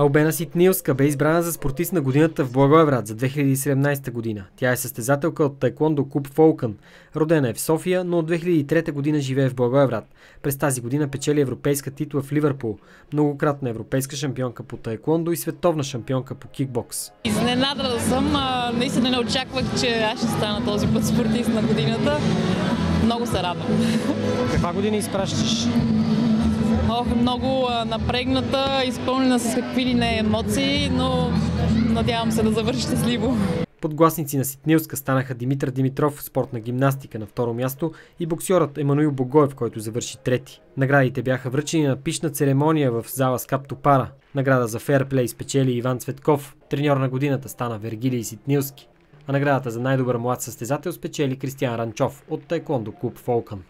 Албена Ситнилска бе избрана за спортист на годината в Благоеврат за 2017 година. Тя е състезателка от Тайкондо Куб Фолкън. Родена е в София, но от 2003 година живее в Благоеврат. През тази година печели европейска титла в Ливърпул, многократна европейска шампионка по Тайкондо и световна шампионка по кикбокс. Изненадана съм. Наистина не очаквах, че аз ще стана този път спортист на годината. Много се радвам. Каква година изпращаш? Ох, много напрегната, изпълнена с какви ли не емоции, но надявам се да завърши щастливо. Подгласници на Ситнилска станаха Димитър Димитров спортна гимнастика на второ място и боксерът Емануил Богоев, който завърши трети. Наградите бяха връчени на пишна церемония в зала Скап Топара. Награда за фейрплей спечели Иван Цветков. Треньор на годината стана Вергилий Ситнилски. А наградата за най-добър млад състезател спечели Кристиан Ранчов от Тайкондо клуб Фолкън.